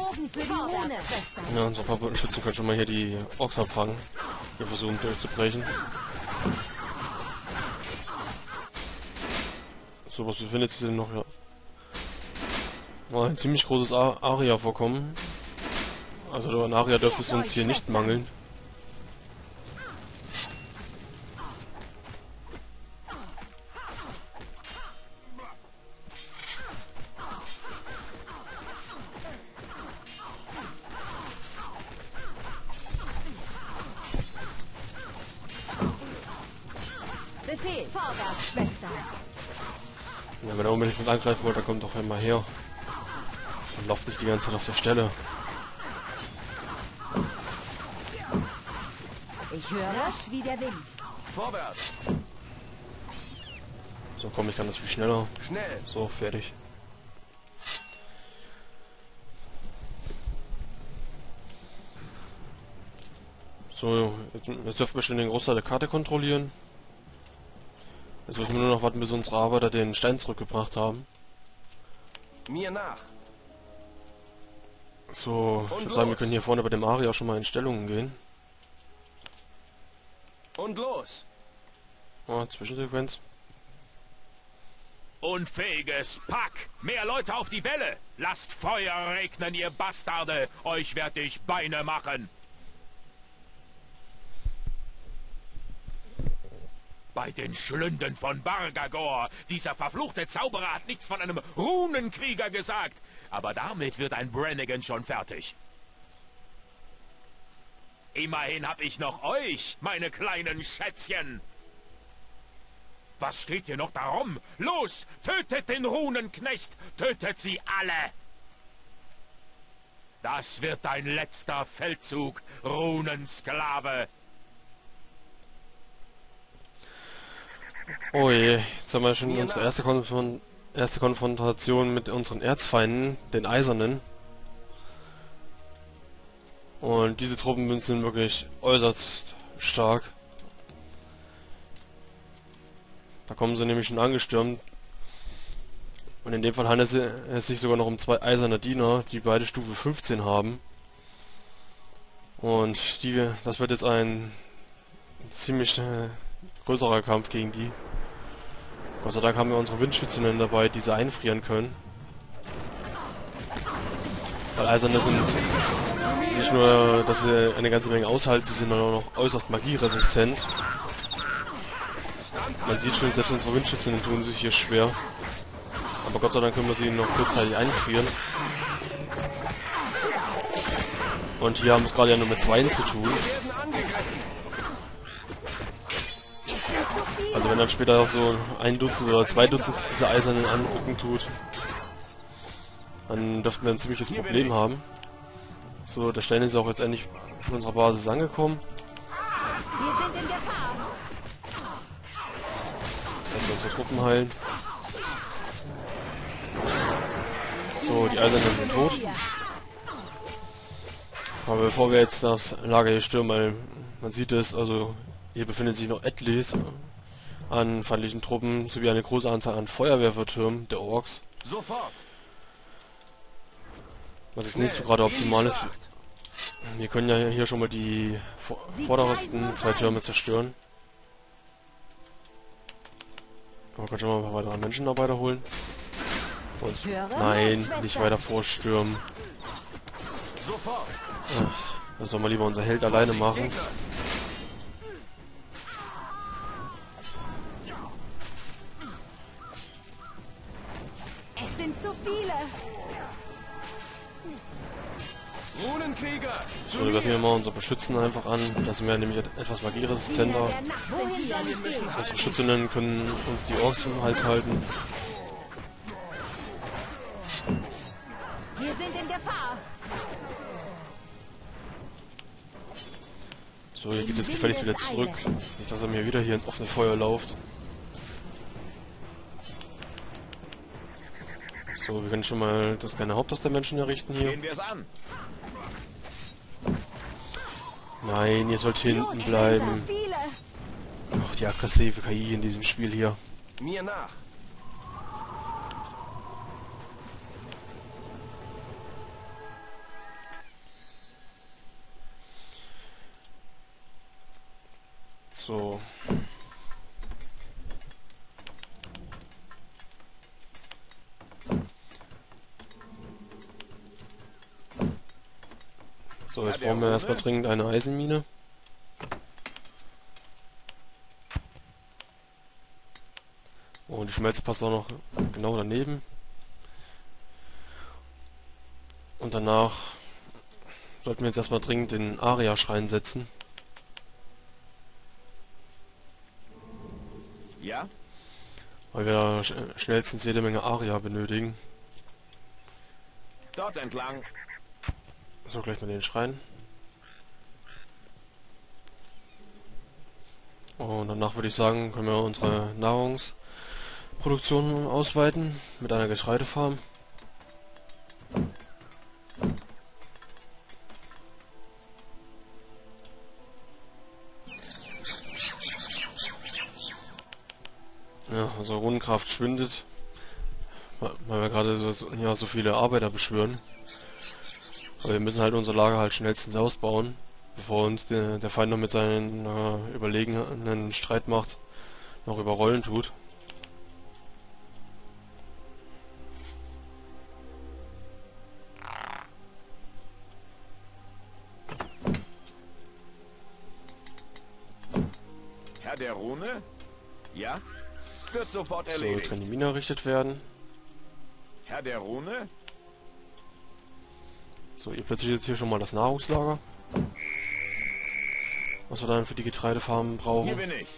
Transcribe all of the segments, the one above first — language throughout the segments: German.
Bogen für die Rune. Ja, unsere paar Schützen können schon mal hier die Orks abfangen. Wir versuchen durchzubrechen. So, was befindet sich denn noch? Ja. Mal ein ziemlich großes Aria vorkommen. Also an Aria dürfte es uns hier nicht mangeln. Befehl, vorwärts, Schwester. Ja, wenn er unbedingt mit angreifen wollte, dann kommt doch immer her. Und lauft nicht die ganze Zeit auf der Stelle. Ich höre rasch wie der Wind. Vorwärts. So komm, ich kann das viel schneller. Schnell. So, fertig. So, jetzt, jetzt dürfen wir schon den Großteil der Karte kontrollieren. Jetzt müssen wir nur noch warten, bis unsere Arbeiter den Stein zurückgebracht haben. Mir nach. So, ich würde sagen, wir können hier vorne bei dem Aria schon mal in Stellungen gehen. Und los. Oh, Zwischensequenz. Unfähiges Pack! Mehr Leute auf die Welle! Lasst Feuer regnen, ihr Bastarde! Euch werd ich Beine machen! Bei den Schlünden von Bargagor! Dieser verfluchte Zauberer hat nichts von einem Runenkrieger gesagt! Aber damit wird ein Brannigan schon fertig. Immerhin hab ich noch euch, meine kleinen Schätzchen! Was steht hier noch darum? Los, tötet den Runenknecht, tötet sie alle! Das wird dein letzter Feldzug, Runensklave. Oh je, jetzt haben wir schon unsere erste, Konfron erste Konfrontation mit unseren Erzfeinden, den Eisernen. Und diese Truppen sind wirklich äußerst stark. Da kommen sie nämlich schon angestürmt. Und in dem Fall handelt es sich sogar noch um zwei eiserne Diener, die beide Stufe 15 haben. Und die, das wird jetzt ein ziemlich äh, größerer Kampf gegen die. Gott sei Dank haben wir unsere Windschützinnen dabei, die sie einfrieren können. Weil Eiserne sind nicht nur, dass sie eine ganze Menge aushalten, sie sind auch noch äußerst magieresistent. Man sieht schon, selbst unsere Windschützinnen tun sich hier schwer. Aber Gott sei Dank können wir sie noch kurzzeitig einfrieren. Und hier haben es gerade ja nur mit Zweien zu tun. Also wenn dann später so ein Dutzend oder zwei Dutzend diese Eisernen anrücken tut, dann dürften wir ein ziemliches Problem haben. So, der Stein ist auch jetzt endlich in unserer Basis angekommen. Wir Gefahr. Erstmal unsere Truppen heilen. So, die Eisernen sind tot. Aber bevor wir jetzt das Lager hier stürmen, weil man sieht es, also hier befindet sich noch etliches an feindlichen Truppen sowie eine große Anzahl an Feuerwehrvertürmen der Orks. Sofort. Was jetzt nicht so gerade optimal ist. Wir können ja hier schon mal die vor- vordersten zwei Türme zerstören. Man kann schon mal ein paar weitere Menschenarbeiter holen. Und Ich höre nein, nicht weiter vorstürmen. Sofort. Das soll mal lieber unser Held alleine machen. Zu viele. So, da werfen wir mir. mal unsere Beschützen einfach an. Da sind wir nämlich et- etwas magieresistenter. Wir Unsere. Schützinnen können uns die Orks vom Hals halten. Wir sind in Gefahr. So, hier geht es gefälligst wieder zurück. Nicht, dass er mir wieder hier ins offene Feuer läuft. So, wir können schon mal das kleine Haupt aus der Menschen errichten hier. Nein, ihr sollt hinten bleiben. Ach, die aggressive KI in diesem Spiel hier. Mir nach. So. So, jetzt brauchen wir erstmal dringend eine Eisenmine. Und die Schmelze passt auch noch genau daneben. Und danach sollten wir jetzt erstmal dringend den Aria-Schrein setzen. Ja? Weil wir sch schnellstens jede Menge Aria benötigen. Dort entlang. So, gleich mal den Schrein. Und danach würde ich sagen, können wir unsere Nahrungsproduktion ausweiten mit einer Getreidefarm. Ja, also Rundenkraft schwindet, weil wir gerade so- ja, so viele Arbeiter beschwören. Aber wir müssen halt unser Lager halt schnellstens ausbauen, bevor uns der, der Feind noch mit seinen äh, überlegenen Streitmacht noch überrollen tut. Herr der Rune? Ja? Wird sofort So, erledigt. kann die Mine errichtet werden. Herr der Rune? So, ihr plötzlich jetzt hier schon mal das Nahrungslager. Was wir dann für die Getreidefarmen Hier brauchen. bin ich.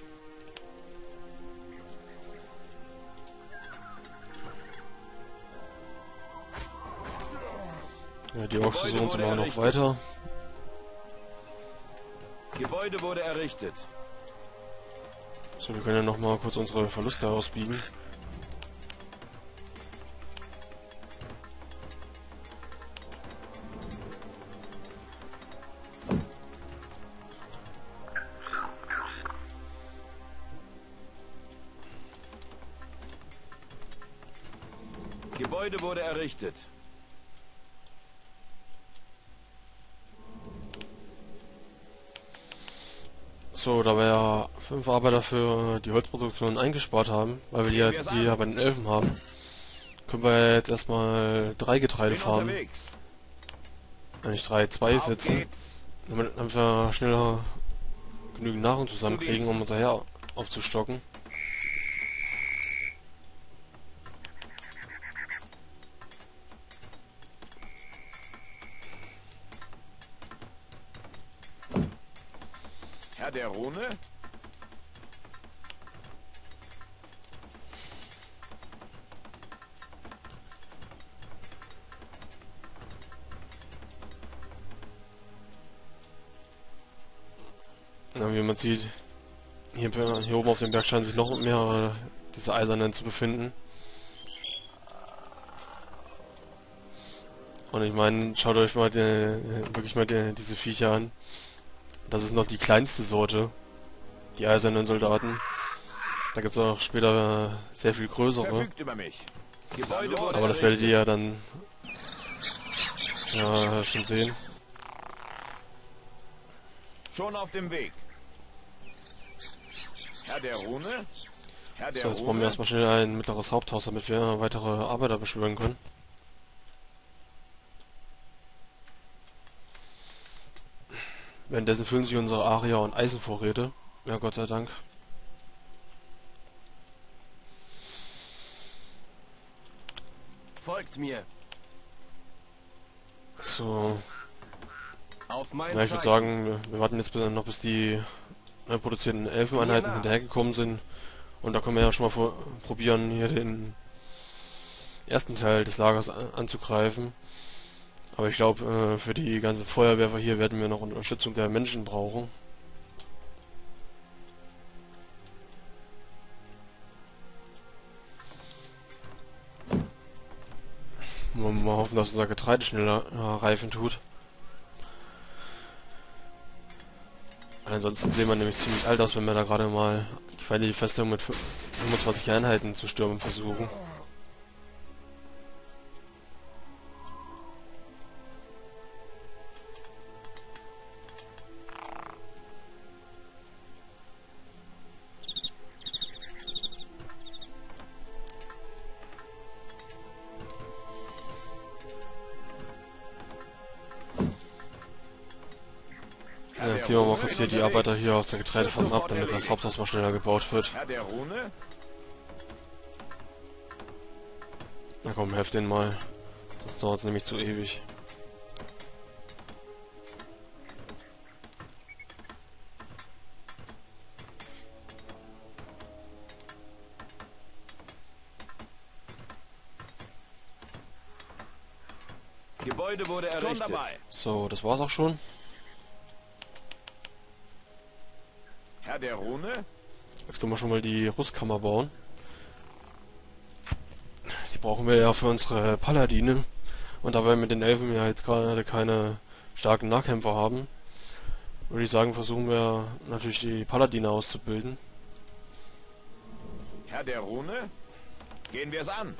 Ja, die es wurde immer noch weiter. Gebäude wurde errichtet. So, wir können ja noch mal kurz unsere Verluste ausbiegen. Gebäude wurde errichtet. So, da wir ja fünf Arbeiter für die Holzproduktion eingespart haben, weil wir die, ja- die ja bei den Elfen haben, können wir jetzt erstmal drei Bin Getreidefarmen, unterwegs. eigentlich drei, zwei setzen, damit, damit wir schneller genügend Nahrung zusammenkriegen, um unser Heer aufzustocken. Rune? Ja, wie man sieht, hier, hier oben auf dem Berg scheinen sich noch mehr diese Eisernen zu befinden. Und ich meine, schaut euch mal die, wirklich mal die, diese Viecher an. Das ist noch die kleinste Sorte, die eisernen Soldaten. Da gibt es auch später äh, sehr viel größere. Aber das werdet ihr ja dann ja, schon sehen. Schon auf dem Weg. Herr der Rune? Herr der So, jetzt brauchen wir erstmal schnell ein mittleres Haupthaus, damit wir weitere Arbeiter beschwören können. Währenddessen füllen sich unsere Aria- und Eisenvorräte. Ja, Gott sei Dank. Folgt mir. So, ja, ich würde sagen, wir, wir warten jetzt bis- noch, bis die neu produzierten Elfeneinheiten hinterhergekommen sind. Und da können wir ja schon mal vor, probieren, hier den ersten Teil des Lagers anzugreifen. Aber ich glaube, äh, für die ganzen Feuerwerfer hier werden wir noch Unterstützung der Menschen brauchen. Mal, hoffen, dass unser Getreide schneller äh, reifen tut. Ansonsten sehen wir nämlich ziemlich alt aus, wenn wir da gerade mal die feindliche Festung mit fü- 25 Einheiten zu stürmen versuchen. Jetzt ziehen wir mal kurz hier die Arbeiter hier aus der Getreidefarm ab, damit das Haupthaus mal schneller gebaut wird. Na komm, helft den mal. Das dauert nämlich zu ewig. Gebäude wurde Schon errichtet. dabei. So, das war's auch schon. Der Rune? Jetzt können wir schon mal die Rüstkammer bauen. Die brauchen wir ja für unsere Paladine. Und da wir mit den Elfen ja jetzt gerade keine starken Nahkämpfer haben, würde ich sagen, versuchen wir natürlich die Paladine auszubilden. Herr der Rune? Gehen wir es an.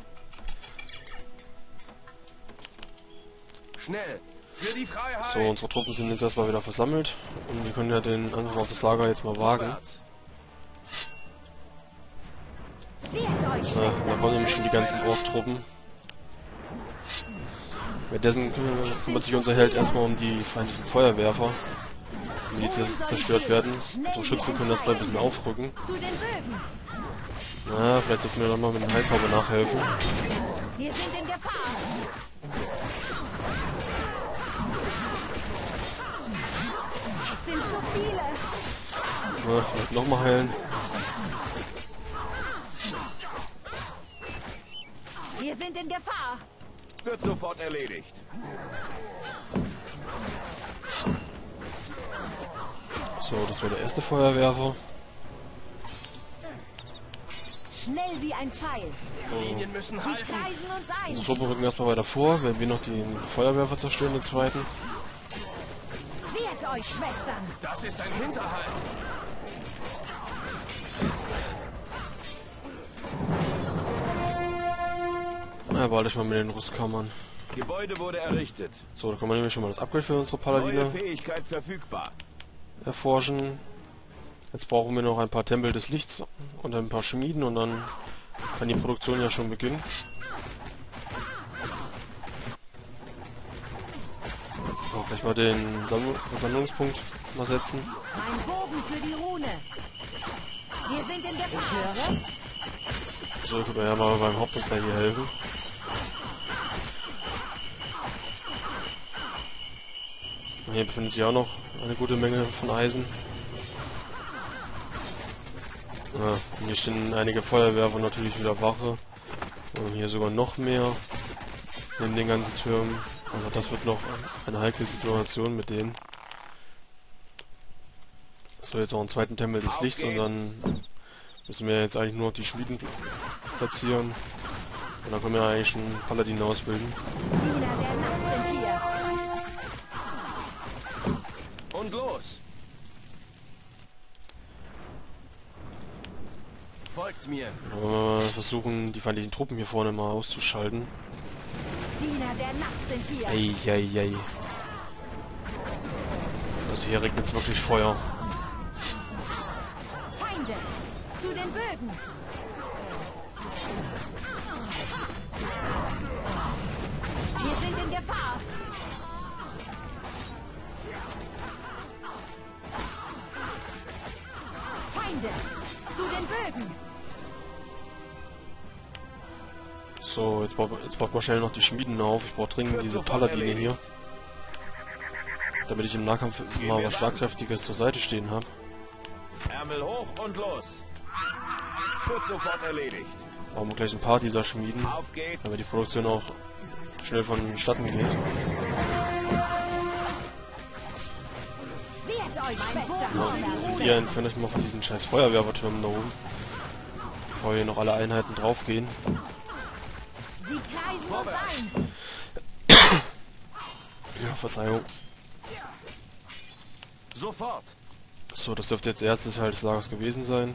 Schnell. So, unsere Truppen sind jetzt erstmal wieder versammelt und wir können ja den Angriff auf das Lager jetzt mal wagen. Ja, da kommen nämlich schon die ganzen Ork-Truppen. Währenddessen kü- kümmert sich unser Held erstmal um die feindlichen Feuerwerfer, damit die zer- zerstört werden. Unsere Schützen können das mal ein bisschen aufrücken. Na, vielleicht sollten wir noch mal mit dem Heilzauber nachhelfen. Wir sind in Gefahr. Sind zu viele. Na, vielleicht nochmal heilen. Wir sind in Gefahr. Wird sofort erledigt. So, das war der erste Feuerwerfer. Schnell wie ein Pfeil. Linien müssen halten. kreisen uns ein. Unsere Truppen rücken erstmal weiter vor, während wir noch den Feuerwerfer zerstören, den zweiten. Euch, Schwestern. Das ist ein Hinterhalt. Na, behalte ich mal mit den Rüstkammern. Gebäude wurde errichtet. So, da können wir nämlich schon mal das Upgrade für unsere Neue Paladine Fähigkeit verfügbar. erforschen. Jetzt brauchen wir noch ein paar Tempel des Lichts und ein paar Schmieden und dann kann die Produktion ja schon beginnen. So, gleich mal den Samml Sammlungspunkt mal setzen. Mein Bogen für die Rune. Wir sind in Gefahr. Ich höre. So, können wir ja mal beim Hauptmeister hier helfen. Und Hier befindet sich auch noch eine gute Menge von Eisen. Ja, und hier stehen einige Feuerwerfer natürlich wieder Wache. Und hier sogar noch mehr. Neben den ganzen Türmen. Also das wird noch eine heikle Situation mit denen. So, jetzt auch einen zweiten Tempel des Lichts und dann müssen wir jetzt eigentlich nur noch die Schmieden platzieren. Und dann können wir eigentlich schon Paladin ausbilden. Und los. Folgt mir. Mal versuchen, die feindlichen Truppen hier vorne mal auszuschalten. Diener der Nacht sind hier. Eieiei. Also hier regnet es wirklich Feuer. Feinde. Zu den Bögen. So, jetzt baut, jetzt baut mal schnell noch die Schmieden auf. Ich brauche dringend diese Paladine hier. Damit ich im Nahkampf mal was Schlagkräftiges zur Seite stehen habe. Ärmel hoch und los. Wird sofort erledigt. Brauchen wir gleich ein paar dieser Schmieden, damit die Produktion auch schnell vonstatten geht. Schwestern. Ihr entfernt euch mal von diesen scheiß Feuerwerfertürmen da oben. Bevor hier noch alle Einheiten draufgehen. Sie kreisen uns ein. Ja, Verzeihung. Sofort. So, das dürfte jetzt der erste Teil des Lagers gewesen sein.